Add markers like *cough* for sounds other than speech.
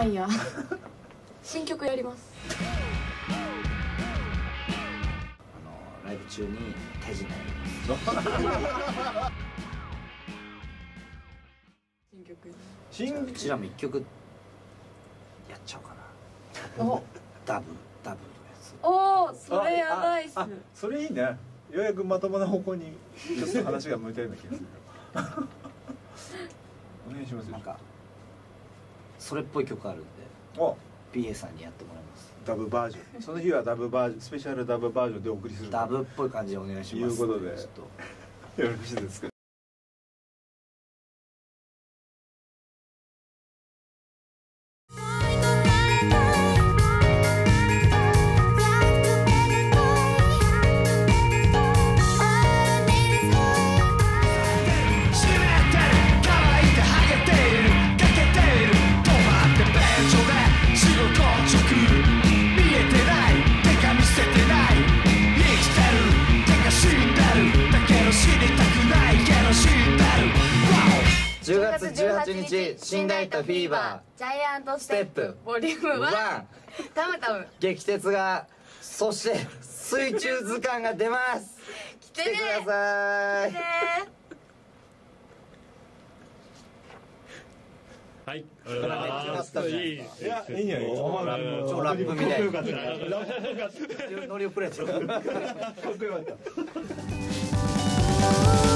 やいや。新曲やります。あのライブ中に手品や新曲新ります。うちらも一曲やっちゃおうかなお。ダブダブのやつ。おーそれやばいっす。それいいね。ようやくまともな方向にちょっと話が向いたような気がする。*laughs* お願いしますよ。なんかそれっぽい曲あるんでお PA さんにやってもらいます。ダブバージョン。*laughs* その日はダブバージョンスペシャルダブバージョンでお送りするダブっぽい感じでお願いします。いうことで。ちょっと。*laughs* よろしいですか？10月18日新ライトフィーバジャイアントステップ。ボリュームー1 1タムタム激鉄がそして水中図鑑が出ます。来てね。来てください。ね。はい、ありがとうござい。ます。いい。いやいいんじゃない。おあの超ラップみたいかっこよかった。ノリをプレイしろかっこよかった *laughs*